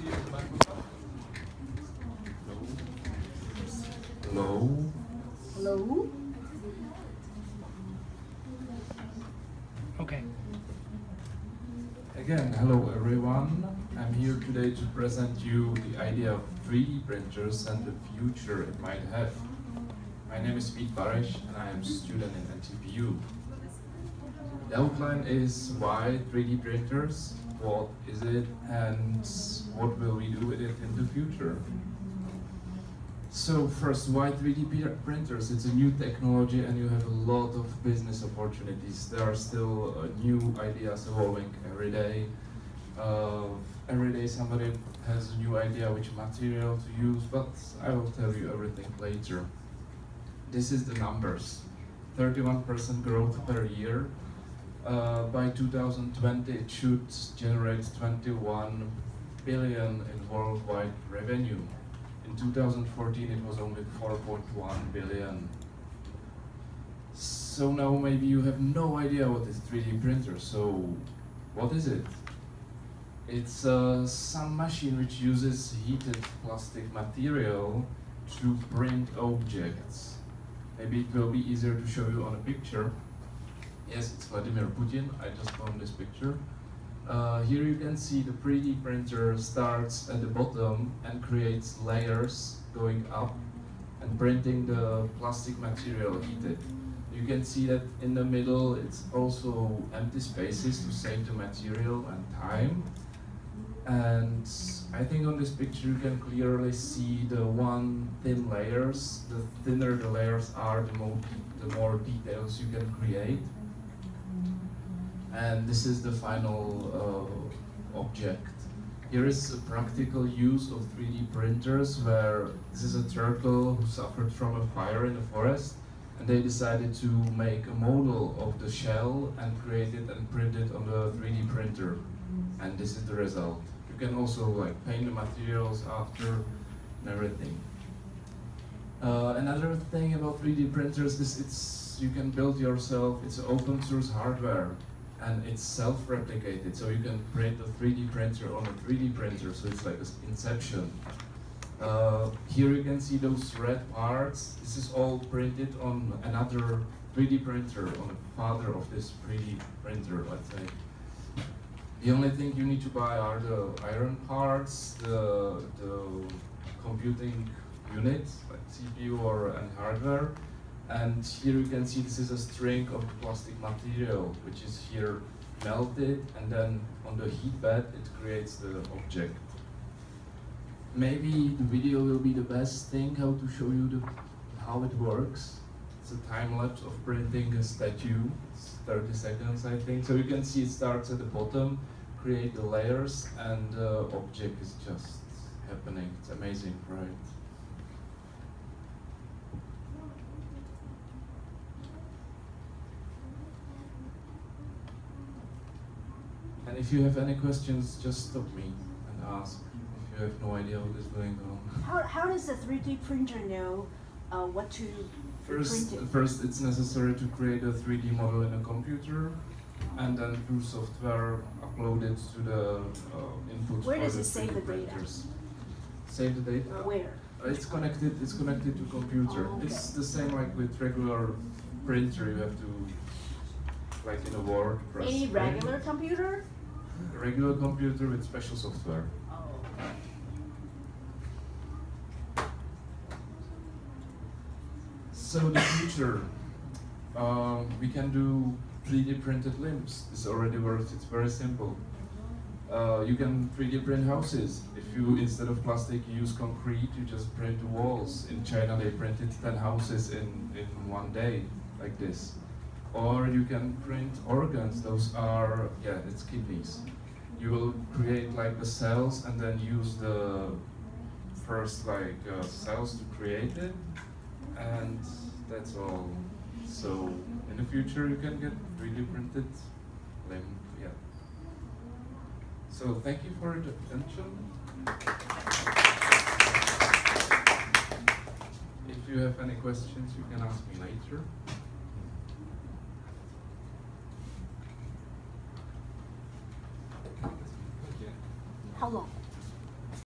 see? Hello? Hello? Okay. Again, hello everyone. I'm here today to present you the idea of 3D printers and the future it might have. My name is Pete Barish and I am a student in NTPU. The outline is why 3D printers, what is it, and what will we do with it in the future. So first, why 3D printers? It's a new technology and you have a lot of business opportunities. There are still uh, new ideas evolving every day. Uh, every day somebody has a new idea which material to use, but I will tell you everything later. This is the numbers. 31% growth per year. Uh, by 2020, it should generate 21 billion in worldwide revenue. In 2014, it was only 4.1 billion. So now maybe you have no idea what is 3D printer. So what is it? It's uh, some machine which uses heated plastic material to print objects. Maybe it will be easier to show you on a picture. Yes, it's Vladimir Putin. I just found this picture. Uh, here you can see the 3D printer starts at the bottom and creates layers going up and printing the plastic material heated. You can see that in the middle it's also empty spaces to save the material and time. And I think on this picture you can clearly see the one thin layers. The thinner the layers are, the more, the more details you can create. And this is the final uh, object. Here is a practical use of 3D printers where this is a turtle who suffered from a fire in the forest and they decided to make a model of the shell and create it and print it on the 3D printer. And this is the result. You can also like paint the materials after and everything. Uh, another thing about 3D printers is it's you can build yourself, it's open source hardware and it's self-replicated. So you can print a 3D printer on a 3D printer, so it's like an inception. Uh, here you can see those red parts. This is all printed on another 3D printer, on the father of this 3D printer, let's say. The only thing you need to buy are the iron parts, the, the computing units, like CPU or any hardware, and here you can see this is a string of plastic material, which is here melted, and then on the heat bed, it creates the object. Maybe the video will be the best thing how to show you the, how it works. It's a time lapse of printing a statue. It's 30 seconds, I think. So you can see it starts at the bottom, create the layers, and the object is just happening. It's amazing, right? And if you have any questions, just stop me and ask if you have no idea what is going on. How, how does the 3D printer know uh, what to First, print it? first, it's necessary to create a 3D model in a computer, and then through software upload it to the uh, input Where does it save 3D the data? Save the data? Where? Uh, It's connected. It's connected to computer. Oh, okay. It's the same like with regular printer. You have to, like in a Word, press. Any print. regular computer? A regular computer with special software. So the future, um, we can do 3D printed limbs. This already works. It's very simple. Uh, you can 3D print houses. If you instead of plastic you use concrete, you just print the walls. In China they printed 10 houses in, in one day, like this. Or you can print organs. Those are yeah, it's kidneys. You will create like the cells and then use the first like uh, cells to create it, and that's all. So in the future you can get 3D printed limb. Yeah. So thank you for the attention. If you have any questions, you can ask me later.